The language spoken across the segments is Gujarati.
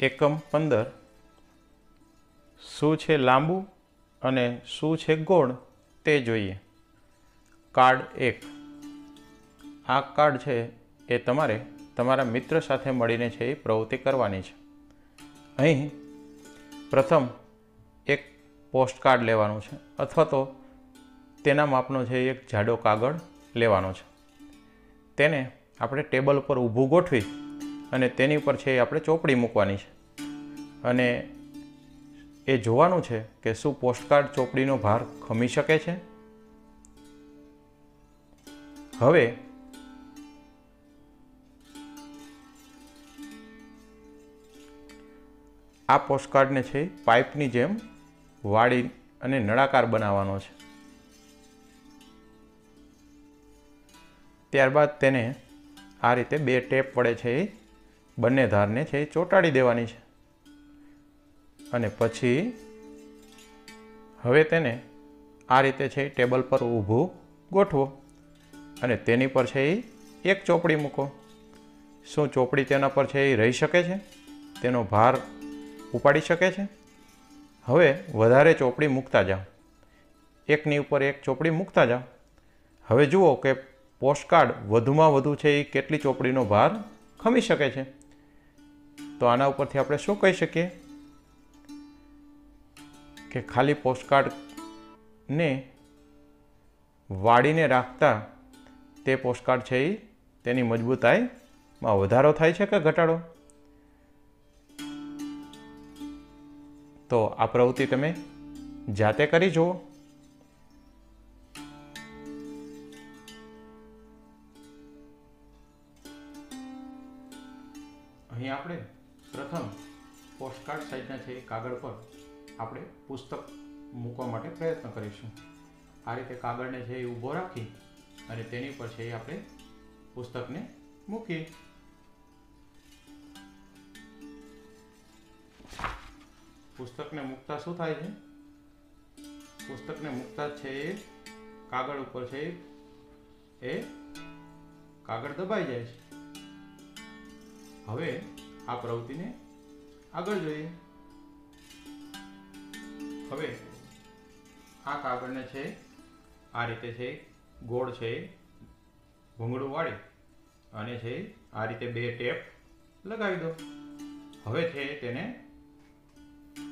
એકમ પંદર. શું છે લાંબુ અને શું છે ગોળ તે જોઈએ. કાર્ડ એક. આ કાર્ડ છે એ તમારે તમારા મિત્ર સાથે મળીને છે એ પ્રવૃત્તિ કરવાની છે. અહીં પ્રથમ એક પોસ્ટ કાર્ડ લેવાનું છે અથવા તો તેના માપનો છે એક જાડો કાગળ લેવાનો છે. તેને આપણે ટેબલ ઉપર ઊભું ગોઠવી અને તેની ઉપર છે એ આપણે ચોપડી મૂકવાની છે. અને એ જોવાનું છે કે શું પોસ્ટકાર્ડ ચોપડીનો ભાર ખમી શકે છે? હવે આ પોસ્ટકાર્ડને છે પાઇપની જેમ વાળી અને નળાકાર બનાવવાનો છે. ત્યારબાદ તેને આ રીતે બે ટેપ પડે છે એ બંને ધારને છે એ ચોંટાડી દેવાની છે. અને પછી હવે તેને આ રીતે છે એ ટેબલ પર ઊભું ગોઠવો. અને તેની પર છે એ એક ચોપડી મૂકો. શું ચોપડી તેના પર છે એ રહી શકે છે? તેનો ભાર ઉપાડી શકે છે? હવે વધારે ચોપડી મૂકતા જાઓ. એકની ઉપર એક ચોપડી મૂકતા જાઓ. હવે જુઓ કે પોસ્ટકાર્ડ વધુમાં વધુ છે એ કેટલી ચોપડીનો ભાર ખમી શકે છે? તો આના ઉપરથી આપણે શું કહી શકીએ? કે ખાલી પોસ્ટકાર્ડને વાળીને રાખતા તે પોસ્ટકાર્ડ છે એ તેની મજબૂતાઈમાં વધારો થાય છે કે ઘટાડો? તો આ પ્રવૃત્તિ તમે જાતે કરી જુઓ. પ્રથમ પોસ્ટકાર્ડ સાઈઝના છે એ કાગળ પર આપણે પુસ્તક મૂકવા માટે પ્રયત્ન કરીશું. આ રીતે કાગળને છે એ ઊભો રાખી અને તેની પર છે એ આપણે પુસ્તકને મૂકીએ. પુસ્તકને મૂકતા શું થાય છે? પુસ્તકને મૂકતા છે એ કાગળ ઉપર છે એ કાગળ દબાઈ જાય છે. હવે આ પ્રવૃત્તિને આગળ જોઈએ. હવે આ કાગળને છે, આ રીતે છે, ગોળ છે ભૂંગળું વાળી અને છે, આ રીતે બે ટેપ લગાવી દો. હવે છે તેને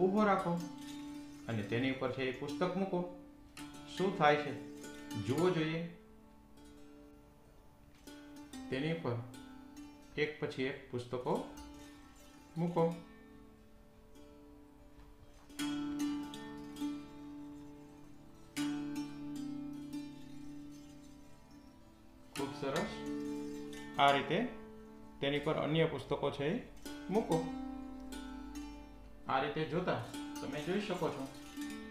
ઊભો રાખો અને તેની ઉપર છે એ પુસ્તક મૂકો. શું થાય છે? જુઓ જોઈએ. તેની ઉપર એક પછી એક પુસ્તકો મૂકો. ખૂબ સરસ. આ રીતે તેની પર અન્ય પુસ્તકો છે મૂકો. આ રીતે જોતા તમે જોઈ શકો છો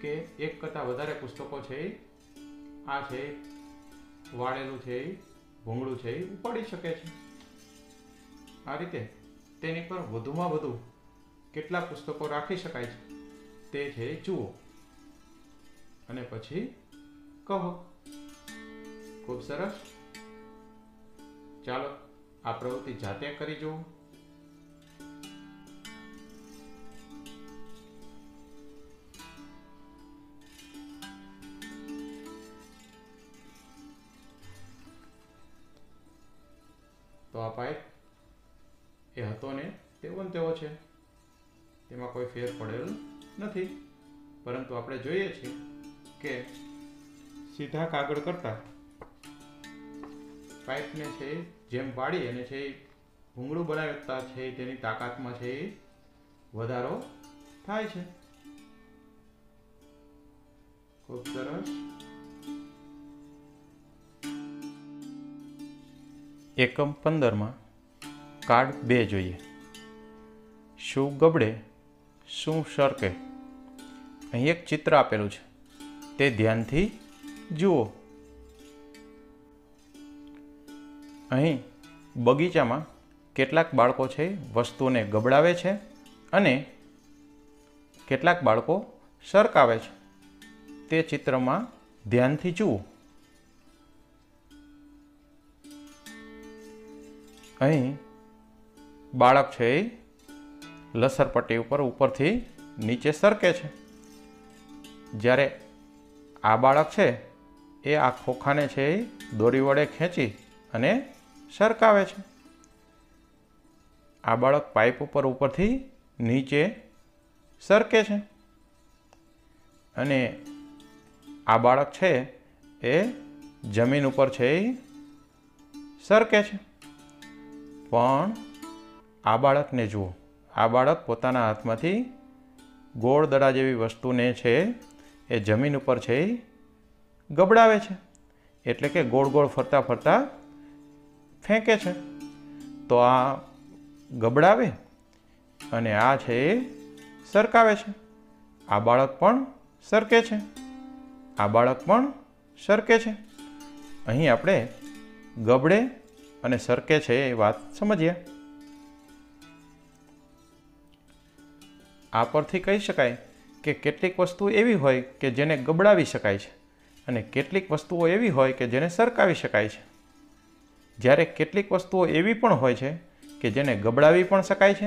કે એક કરતાં વધારે પુસ્તકો છે આ છે, વાળેલું છે ભૂંગળું છે ઉપાડી શકે છે. આ રીતે તેની પર વધુમાં વધુ કેટલા પુસ્તકો રાખી શકાય છે તે છે જુઓ. અને પછી કહો. ખૂબ સરસ. ચાલો આ પ્રવૃત્તિ જાતે કરી જુઓ તો આ પાઇપ એ હતો ને, તેવો ને તેવો છે. તેમાં કોઈ ફેર પડેલ નથી. પરંતુ આપણે જોઈએ છીએ કે સીધા કાગળ કરતા પાઇપને છે જેમ પાડી અને છે ભૂંગળું બનાવતા છે તેની તાકાતમાં છે વધારો થાય છે. ખૂબ સરસ. એકમ પંદરમાં કાર્ડ બે જોઈએ. શું ગબડે? શું સરકે? અહીં એક ચિત્ર આપેલું છે. તે ધ્યાનથી જુઓ. અહીં બગીચામાં કેટલાક બાળકો છે, વસ્તુને ગબડાવે છે અને કેટલાક બાળકો સરકાવે છે. તે ચિત્રમાં ધ્યાનથી જુઓ. અહીં બાળક છે એ લસરપટ્ટી ઉપર, ઉપરથી નીચે સરકે છે. જ્યારે આ બાળક છે એ આ ખોખાને છે એ દોરી વડે ખેંચી અને સરકાવે છે. આ બાળક પાઇપ ઉપર, ઉપરથી નીચે સરકે છે. અને આ બાળક છે એ જમીન ઉપર છે એ સરકે છે. પણ આ બાળકને જુઓ. આ બાળક પોતાના હાથમાંથી ગોળ દડા જેવી વસ્તુને છે એ જમીન ઉપર છે એ ગબડાવે છે. એટલે કે ગોળ ગોળ ફરતા ફરતા ફેંકે છે. તો આ ગબડાવે અને આ છે એ સરકાવે છે. આ બાળક પણ સરકે છે. આ બાળક પણ સરકે છે. અહીં આપણે ગબડે અને સરકે છે એ વાત સમજીએ. આ પરથી કહી શકાય કે કેટલીક વસ્તુ એવી હોય કે જેને ગબડાવી શકાય છે અને કેટલીક વસ્તુઓ એવી હોય કે જેને સરકાવી શકાય છે. જ્યારે કેટલીક વસ્તુઓ એવી પણ હોય છે કે જેને ગબડાવી પણ શકાય છે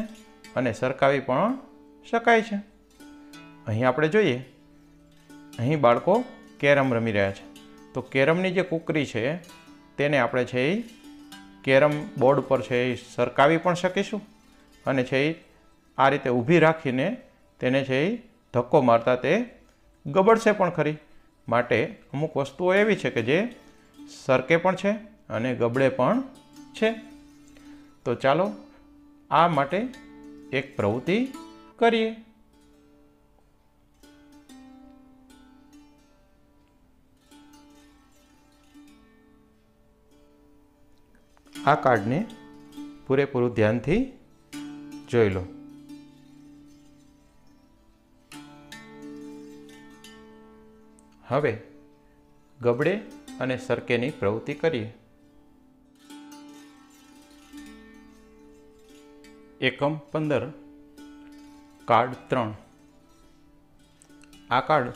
અને સરકાવી પણ શકાય છે. અહીં આપણે જોઈએ, અહીં બાળકો કેરમ રમી રહ્યા છે. તો કેરમની જે કુકરી છે, તેને આપણે છે એ કેરમ બોર્ડ પર છે એ સરકાવી પણ શકીશું અને છે એ આ રીતે ઊભી રાખીને તેને છે એ ધક્કો મારતા તે ગબડશે પણ ખરી. માટે અમુક વસ્તુઓ એવી છે કે જે સરકે પણ છે અને ગબડે પણ છે. તો ચાલો આ માટે એક પ્રવૃત્તિ કરીએ. આ કાર્ડને પૂરેપૂરું ધ્યાનથી જોઈ લો. હવે ગબડે અને સરકેની પ્રવૃત્તિ કરીએ. એકમ પંદર, કાર્ડ ત્રણ. આ કાર્ડ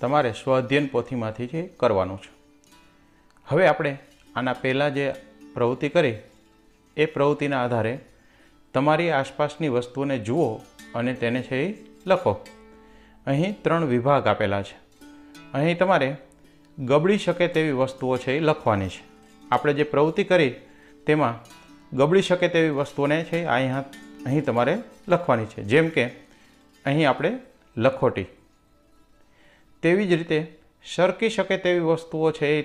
તમારે સ્વાધ્યન પોથીમાંથી જ કરવાનું છે. હવે આપણે આના પહેલાં જે પ્રવૃત્તિ કરી, એ પ્રવૃત્તિના આધારે તમારી આસપાસની વસ્તુને જુઓ અને તેને છે એ લખો. અહીં ત્રણ વિભાગ આપેલા છે. અહીં તમારે ગબડી શકે તેવી વસ્તુઓ છે એ લખવાની છે. આપણે જે પ્રવૃત્તિ કરી, તેમાં ગબડી શકે તેવી વસ્તુઓને છે અહીંયા, અહીં તમારે લખવાની છે. જેમ કે, અહીં આપણે લખોટી. તેવી જ રીતે સરકી શકે તેવી વસ્તુઓ છે એ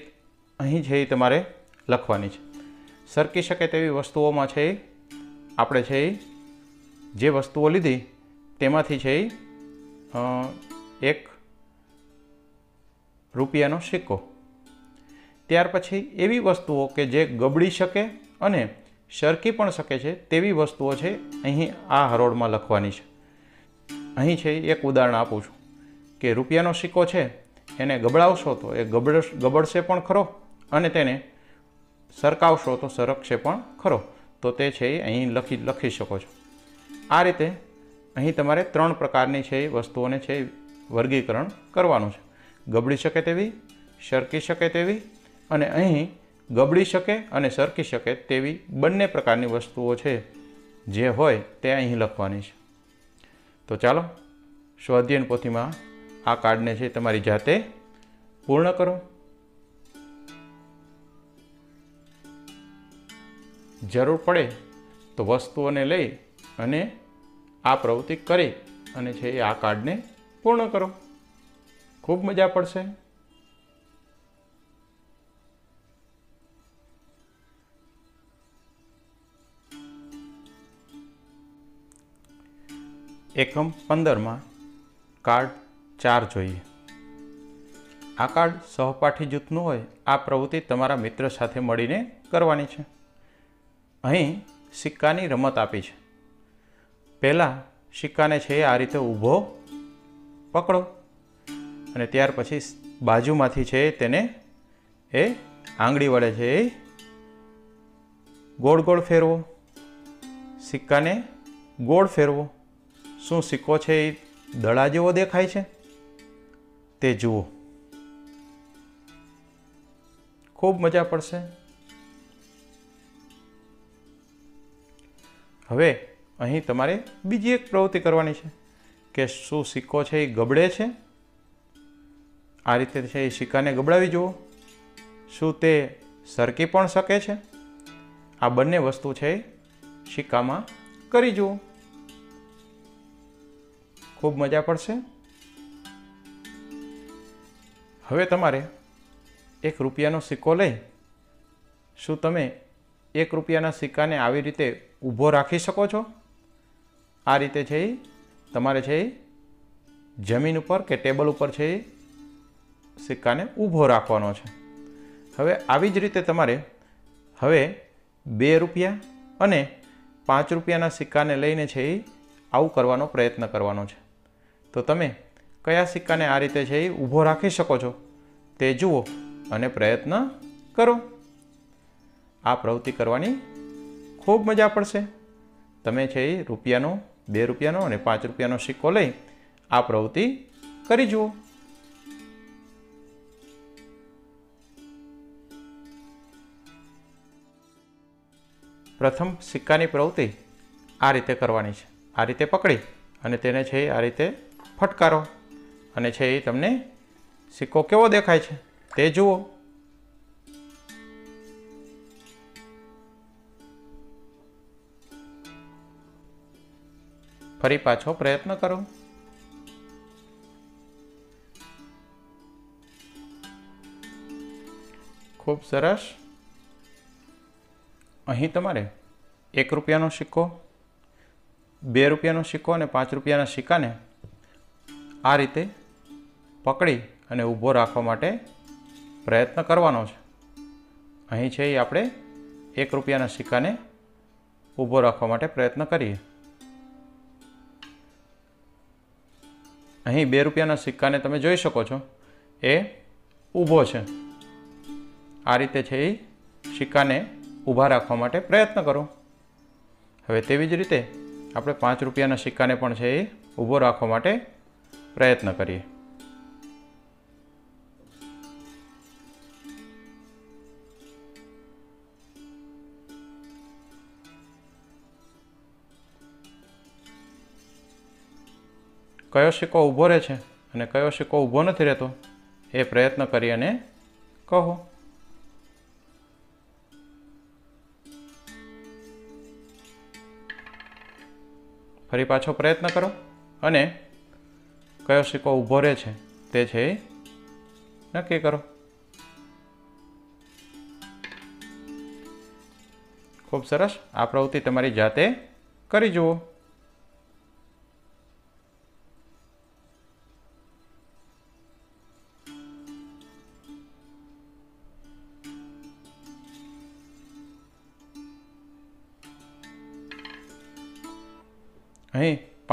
અહીં છે એ તમારે લખવાની છે. સરકી શકે તેવી વસ્તુઓમાં છે એ આપણે છે એ જે વસ્તુઓ લીધી, તેમાંથી છે એ એક રૂપિયાનો સિક્કો. ત્યાર પછી એવી વસ્તુઓ કે જે ગબડી શકે અને સરકી પણ શકે છે, તેવી વસ્તુઓ છે અહીં આ હરોળમાં લખવાની છે. અહીં છે એક ઉદાહરણ આપું છું કે રૂપિયાનો સિક્કો છે, એને ગબડાવશો તો એ ગબડ, ગબડશે પણ ખરો અને તેને સરકાવશો તો સરકશે પણ ખરો. તો તે છે અહીં લખી લખી શકો છો. આ રીતે અહીં તમારે ત્રણ પ્રકારની છે વસ્તુઓને છે વર્ગીકરણ કરવાનું છે. ગબડી શકે તેવી, સરકી શકે તેવી અને અહીં ગબડી શકે અને સરકી શકે તેવી બંને પ્રકારની વસ્તુઓ છે. જે હોય તે અહીં લખવાની છે. તો ચાલો, સ્વાધ્યયન પોથીમાં આ કાર્ડને છે તમારી જાતે પૂર્ણ કરો. જરૂર પડે તો વસ્તુઓને લઈ અને આ પ્રવૃત્તિ કરી અને છે એ આ કાર્ડને પૂર્ણ કરો. ખૂબ મજા પડશે. એકમ પંદરમાં કાર્ડ ચાર જોઈએ. આ કાર્ડ સહપાઠી જૂથનું હોય, આ પ્રવૃત્તિ તમારા મિત્ર સાથે મળીને કરવાની છે. અહીં સિક્કાની રમત આપી છે. પહેલાં સિક્કાને છે આ રીતે ઊભો પકડો. અને ત્યાર પછી બાજુમાંથી છે તેને એ આંગળી વડે છે એ ગોળ ગોળ ફેરવો. સિક્કાને ગોળ ફેરવો. શું સિક્કો છે એ દડા જેવો દેખાય છે? તે જુઓ. ખૂબ મજા પડશે. હવે અહીં તમારે બીજી એક પ્રવૃત્તિ કરવાની છે કે શું સિક્કો છે એ ગબડે છે? આ રીતે છે એ સિક્કાને ગબડાવી જુઓ. શું તે સરકી પણ શકે છે? આ બંને વસ્તુ છે સિક્કામાં કરી જુઓ. ખૂબ મજા પડશે. હવે તમારે એક રૂપિયાનો સિક્કો લઈ. શું તમે એક રૂપિયાના સિક્કાને આવી રીતે ઊભો રાખી શકો છો? આ રીતે છે એ તમારે છે એ જમીન ઉપર કે ટેબલ ઉપર છે એ સિક્કાને ઊભો રાખવાનો છે. હવે આવી જ રીતે તમારે હવે બે રૂપિયા અને પાંચ રૂપિયાના સિક્કાને લઈને છે એ આવું કરવાનો પ્રયત્ન કરવાનો છે. તો તમે કયા સિક્કાને આ રીતે છે એ ઊભો રાખી શકો છો તે જુઓ અને પ્રયત્ન કરો. આ પ્રવૃત્તિ કરવાની ખૂબ મજા પડશે. તમે છે એ રૂપિયાનો, બે રૂપિયાનો અને પાંચ રૂપિયાનો સિક્કો લઈ આ પ્રવૃત્તિ કરી જુઓ. પ્રથમ સિક્કાની પ્રવૃત્તિ આ રીતે કરવાની છે. આ રીતે પકડી અને તેને છે આ રીતે ફટકારો અને છે એ તમને સિક્કો કેવો દેખાય છે તે જુઓ. ફરી પાછો પ્રયત્ન કરો. ખૂબ સરસ. અહીં તમારે એક રૂપિયાનો સિક્કો, બે રૂપિયાનો સિક્કો અને પાંચ રૂપિયાના સિક્કાને આ રીતે પકડી અને ઊભો રાખવા માટે પ્રયત્ન કરવાનો છે. અહીં છે એ આપણે એક રૂપિયાના સિક્કાને ઊભો રાખવા માટે પ્રયત્ન કરીએ. અહીં બે રૂપિયાના સિક્કાને તમે જોઈ શકો છો. એ ઊભો છે. આ રીતે છે એ સિક્કાને ઊભા રાખવા માટે પ્રયત્ન કરો. હવે તેવી જ રીતે આપણે પાંચ રૂપિયાના સિક્કાને પણ છે એ ઊભો રાખવા માટે પ્રયત્ન કરીએ. કયો સિક્કો ઊભો રહે છે અને કયો સિક્કો ઊભો નથી રહેતો એ પ્રયત્ન કરી અને કહો. ફરી પાછો પ્રયત્ન કરો. અને કયો સિક્કો ઊભો રહે છે તે છે નક્કી કરો. ખૂબ સરસ. આ પ્રવૃત્તિ તમારી જાતે કરી જુઓ.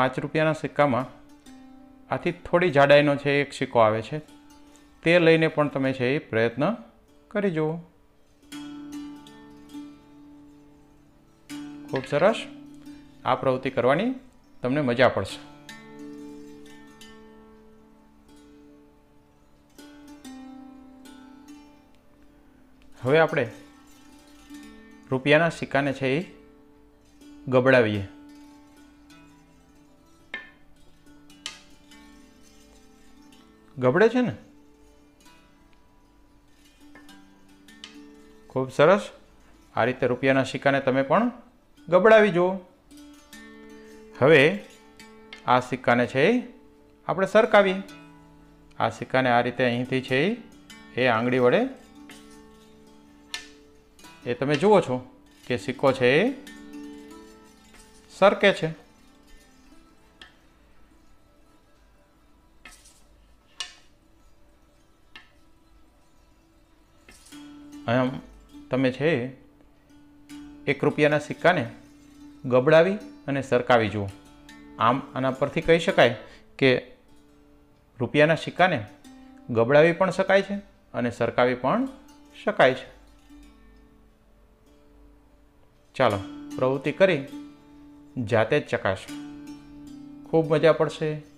પાંચ રૂપિયાના સિક્કામાં આથી થોડી જાડાઈનો છે એક સિક્કો આવે છે. તે લઈને પણ તમે છે એ પ્રયત્ન કરી જુઓ. ખૂબ સરસ. આ પ્રવૃત્તિ કરવાની તમને મજા પડશે. હવે આપણે રૂપિયાના સિક્કાને છે એ ગબડાવીએ. ગબડે છે ને? ખૂબ સરસ. આ રીતે રૂપિયાના સિક્કાને તમે પણ ગબડાવી જુઓ. હવે આ સિક્કાને છે આપણે સરકાવીએ. આ સિક્કાને આ રીતે અહીંથી છે એ આંગળી વડે એ તમે જુઓ છો કે સિક્કો છે એ સરકે છે. આમ તમે છે, એક રૂપિયાના સિક્કાને ગબડાવી અને સરકાવી જુઓ. આમ આના પરથી કહી શકાય કે રૂપિયાના સિક્કાને ગબડાવી પણ શકાય છે અને સરકાવી પણ શકાય છે. ચાલો, પ્રવૃત્તિ કરી જાતે જ ચકાસો. ખૂબ મજા પડશે.